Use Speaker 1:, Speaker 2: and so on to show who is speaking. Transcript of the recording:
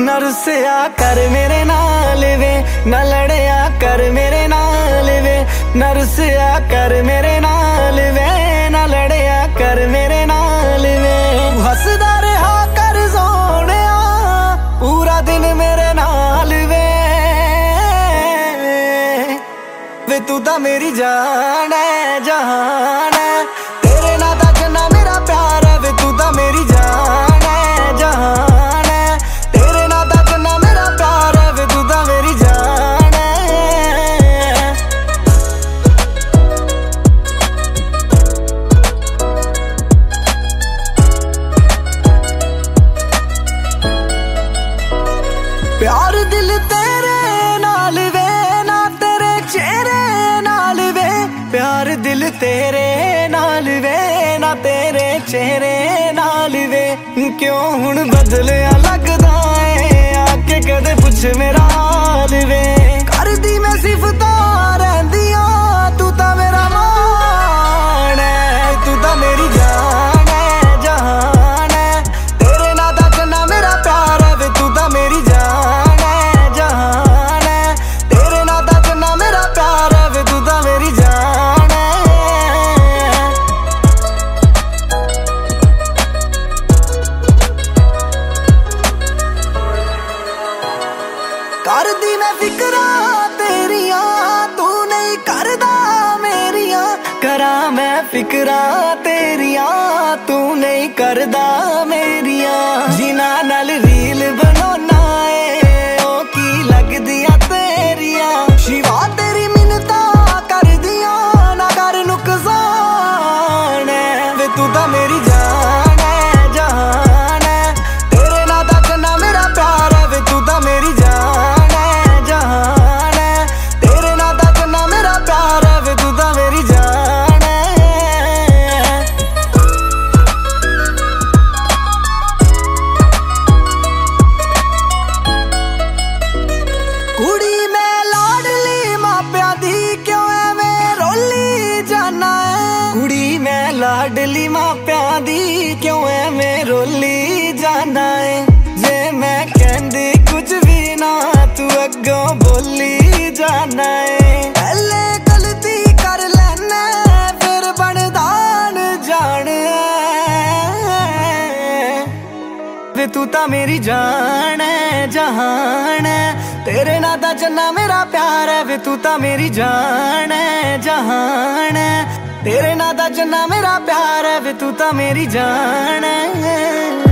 Speaker 1: ਨਰਸਿਆ ਕਰ ਮੇਰੇ ਨਾਲ ਵੇ ਨਾ ਲੜਿਆ ਕਰ ਮੇਰੇ ਨਾਲ ਵੇ, ਨਰਸਿਆ ਕਰ ਮੇਰੇ ਨਾਲ ਵੇ। ਤੂੰ ਤਾਂ ਮੇਰੀ ਜਾਨ ਹੈ ਜਹਾਨ ਹੈ। ਤੇਰੇ ਨਾਲ ਵੇ ਨਾ ਤੇਰੇ ਚਿਹਰੇ ਨਾਲ ਵੇ। ਕਿਉਂ ਹੁਣ ਬਦਲਿਆ ਮੈਂ ਫਿਕਰਾਂ ਤੇਰੀਆਂ ਤੂੰ ਨਹੀਂ ਕਰਦਾ ਮੇਰੀਆਂ ਕਰਾਂ ਮੈਂ ਫਿਕਰਾਂ ਤੇਰੀਆਂ ਤੂੰ ਨਹੀਂ ਕਰਦਾ ਮੇਰੀਆਂ ਲਾਡਲੀ ਮਾਪਿਆਂ ਦੀ ਕਿਉਂ ਐਵੇਂ ਰੋਲੀ ਜਾਣਾ ਹੈ ਜੇ ਮੈਂ ਕਹਿੰਦੀ ਕੁਝ ਵੀ ਨਾ ਤੂੰ ਅੱਗੋਂ ਬੋਲੀ ਜਾਣਾ ਹੈ ਪਹਿਲੇ ਗਲਤੀ ਕਰ ਲੈਣਾ ਫਿਰ ਬਣਦਾਨ ਜਾਣ ਵੇ ਤੂੰ ਤਾਂ ਮੇਰੀ ਜਾਨ ਹੈ ਜਹਾਨ ਹੈ ਤੇਰੇ ਨਾਲ ਦਾ ਜੰਨਾ ਮੇਰਾ ਪਿਆਰ ਹੈ ਵੇ ਤੂੰ ਤਾਂ ਮੇਰੀ ਜਾਨ ਹੈ ਜਹਾਨ ਹੈ ਤੇਰੇ ਨਾਲ ਦਾ ਜਿੰਨਾ ਮੇਰਾ ਪਿਆਰ ਹੈ ਵੇ ਤੂੰ ਤਾਂ ਮੇਰੀ ਜਾਨ ਹੈ